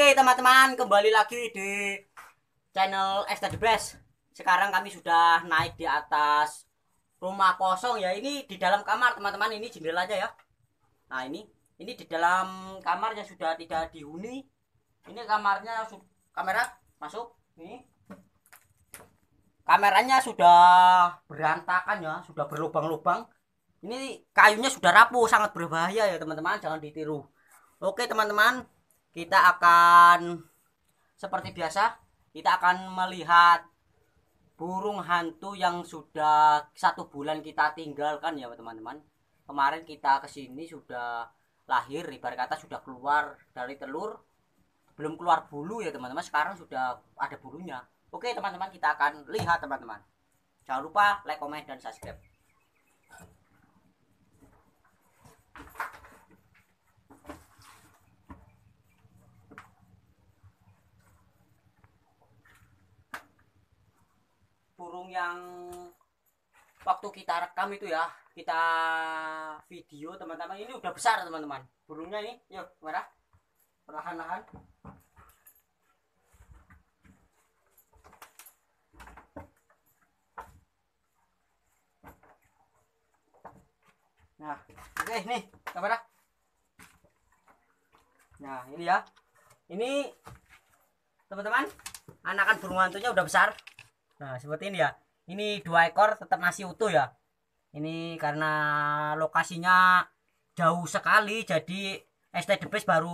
Oke teman-teman kembali lagi di channel Esta The Best Sekarang kami sudah naik di atas rumah kosong ya. Ini di dalam kamar teman-teman. Ini jendelanya ya. Nah ini ini di dalam kamar yang sudah tidak dihuni. Ini kamarnya kamera masuk. Ini. Kameranya sudah berantakan ya Sudah berlubang-lubang. Ini kayunya sudah rapuh sangat berbahaya ya teman-teman. Jangan ditiru. Oke teman-teman kita akan seperti biasa kita akan melihat burung hantu yang sudah satu bulan kita tinggalkan ya teman-teman. Kemarin kita ke sini sudah lahir ibarat kata sudah keluar dari telur. Belum keluar bulu ya teman-teman. Sekarang sudah ada bulunya. Oke teman-teman kita akan lihat teman-teman. Jangan lupa like comment dan subscribe burung yang waktu kita rekam itu ya kita video teman-teman. Ini udah besar teman-teman. Burungnya ini yuk merah. Perlahan-lahan. Nah oke nih kamera. Nah ini ya. Ini teman-teman anakan burung hantunya udah besar Nah, seperti ini ya. Ini dua ekor tetap masih utuh ya. Ini karena lokasinya jauh sekali jadi ST Best baru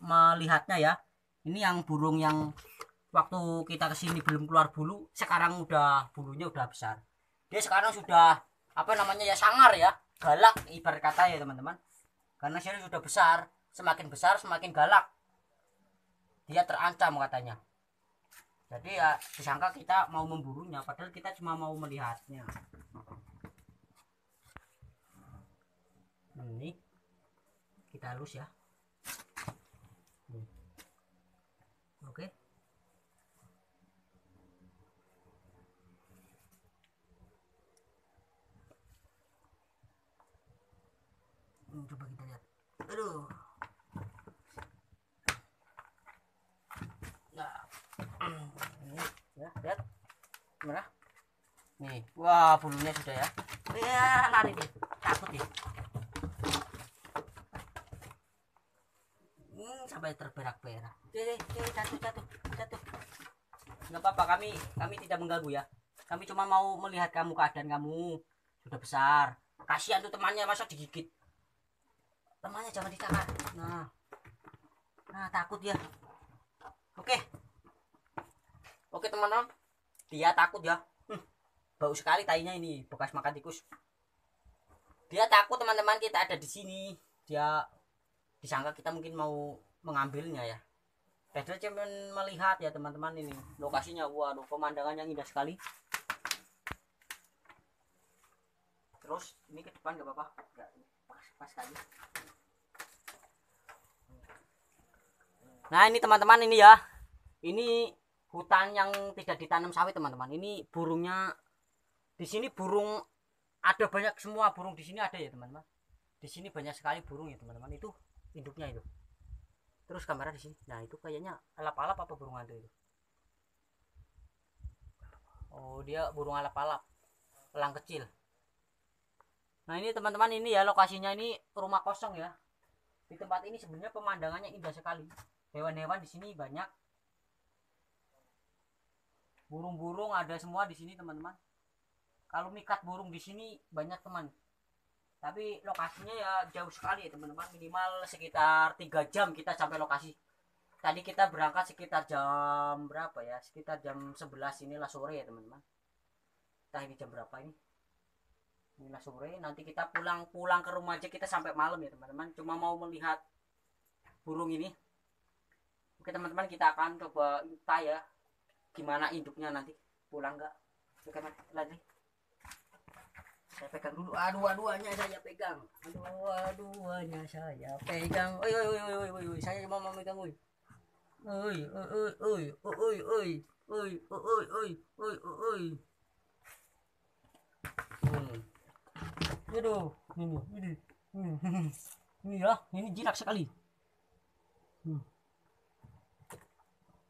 melihatnya ya. Ini yang burung yang waktu kita ke sini belum keluar bulu, sekarang udah bulunya udah besar. Dia sekarang sudah apa namanya ya sangar ya, galak ibarat kata ya teman-teman. Karena dia sudah besar, semakin besar semakin galak. Dia terancam katanya jadi ya disangka kita mau memburunya padahal kita cuma mau melihatnya ini kita halus ya Hmm. oke Hmm, coba kita lihat aduh nah ini ya lihat merah nih wah bulunya sudah ya. Ya lari dia takut dia hmm, sampai terberak-berak. Oke oke jatuh jatuh jatuh. Nggak apa-apa kami kami tidak mengganggu ya. Kami cuma mau melihat kamu keadaan kamu. Sudah besar. Kasihan tuh temannya masa digigit. Temannya jangan dicakar. Nah. Nah takut ya oke. Oke teman-teman, dia takut ya. Hmm, bau sekali tainya ini, bekas makan tikus. Dia takut teman-teman kita ada di sini. Dia disangka kita mungkin mau mengambilnya ya. Padahal cuma melihat ya teman-teman ini lokasinya. Waduh, pemandangannya indah sekali. Terus ini ke depan gak apa-apa, pas pas kali. Nah ini teman-teman ini ya, ini hutan yang tidak ditanam sawit teman-teman. Ini burungnya di sini burung ada banyak semua burung di sini ada ya teman-teman. Di sini banyak sekali burung ya teman-teman. Itu induknya itu. Terus kamera di sini. Nah itu kayaknya alap-alap apa burung hantu itu? Oh dia burung alap-alap. Elang kecil. Nah ini teman-teman ini ya lokasinya ini rumah kosong ya. Di tempat ini sebenarnya pemandangannya indah sekali. Hewan-hewan di sini banyak burung-burung ada semua di sini teman-teman. Kalau mikat burung di sini banyak teman. Tapi lokasinya ya jauh sekali ya teman-teman. Minimal sekitar tiga jam kita sampai lokasi. Tadi kita berangkat sekitar jam berapa ya? Sekitar jam 11 inilah sore ya teman-teman. Entah ini jam berapa ini. Inilah sore. Nanti kita pulang pulang ke rumah aja kita sampai malam ya teman-teman. Cuma mau melihat burung ini. Oke teman-teman kita akan coba entah ya gimana induknya nanti pulang nggak mas lagi saya pegang dulu aduh aduannya saya pegang aduh aduannya saya pegang oi oi oi oi oi saya mau memegang oi oi oi oi oi oi oi oi oi oi oi hmm. aduh ini ini ini ini ya ini jinak sekali hmm.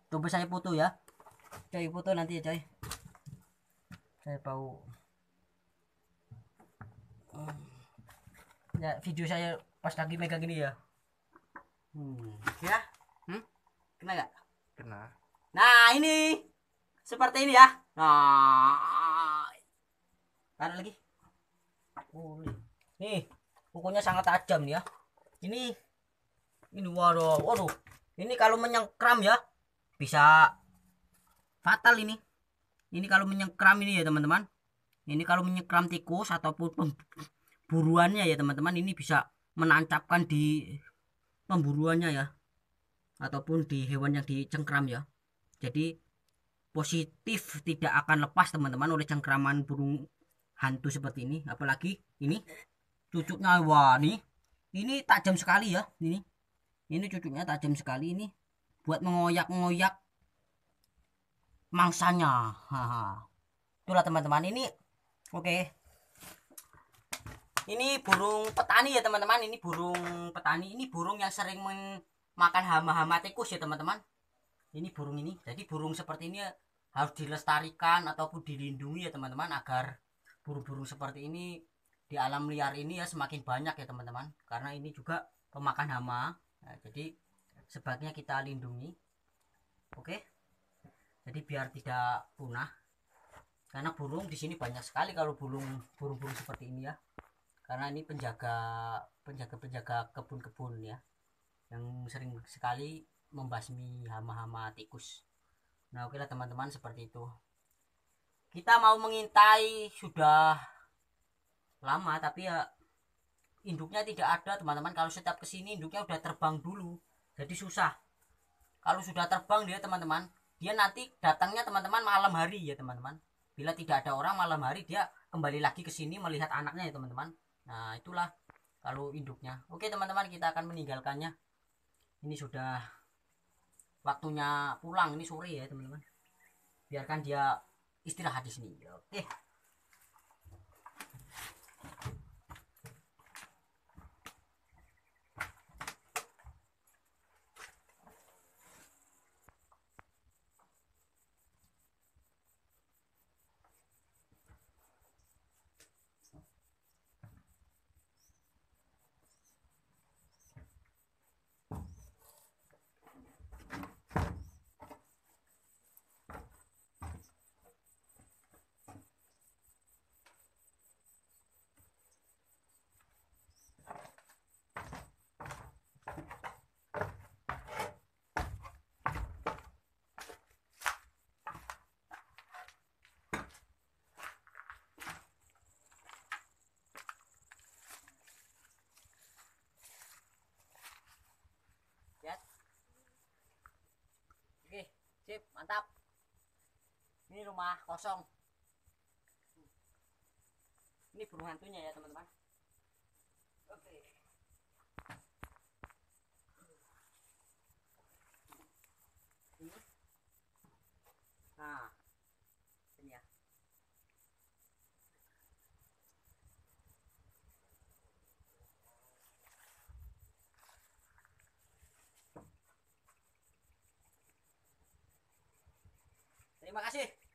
coba saya foto ya coy foto nanti ya coy saya mau Hmm. ya video saya pas lagi megang gini ya. Hmm. ya? Hmm? kena nggak? Kena. nah ini. Seperti ini ya. Nah. Taruh lagi. Oh, nih pokoknya sangat tajam nih ya. Ini. Ini waduh waduh. Ini kalau menyengkram ya bisa fatal ini. Ini kalau menyengkram ini ya teman-teman. Ini kalau menyengkram tikus ataupun pem- buruannya ya teman-teman ini bisa menancapkan di pemburuannya ya. Ataupun di hewan yang dicengkram ya. Jadi positif tidak akan lepas teman-teman oleh cengkraman burung hantu seperti ini. Apalagi ini cucuknya wah nih ini tajam sekali ya ini. Ini cucuknya tajam sekali ini buat mengoyak-ngoyak mangsanya. Itulah teman-teman. Ini oke. Ini burung petani ya teman-teman. Ini burung petani. Ini burung yang sering makan hama-hama tikus ya teman-teman. Ini burung ini. Jadi burung seperti ini harus dilestarikan ataupun dilindungi ya teman-teman agar burung-burung seperti ini di alam liar ini ya semakin banyak ya teman-teman. Karena ini juga pemakan hama. Nah, jadi sebaiknya kita lindungi. Oke jadi biar tidak punah. Karena burung di sini banyak sekali kalau burung burung-burung seperti ini ya. Karena ini penjaga penjaga penjaga kebun-kebun ya. Yang sering sekali membasmi hama-hama tikus. Nah oke lah teman-teman seperti itu. Kita mau mengintai sudah lama tapi ya induknya tidak ada teman-teman. Kalau setiap ke sini induknya udah terbang dulu. Jadi susah. Kalau sudah terbang dia teman-teman dia nanti datangnya teman-teman malam hari ya teman-teman. Bila tidak ada orang malam hari dia kembali lagi ke sini melihat anaknya ya teman-teman. Nah itulah kalau induknya. Oke teman-teman kita akan meninggalkannya. Ini sudah waktunya pulang ini sore ya teman-teman. Biarkan dia istirahat di sini. Oke Yes. Oke, sip, mantap. Ini rumah kosong. Ini burung hantunya ya, teman-teman. Oke. Ini. Terima kasih.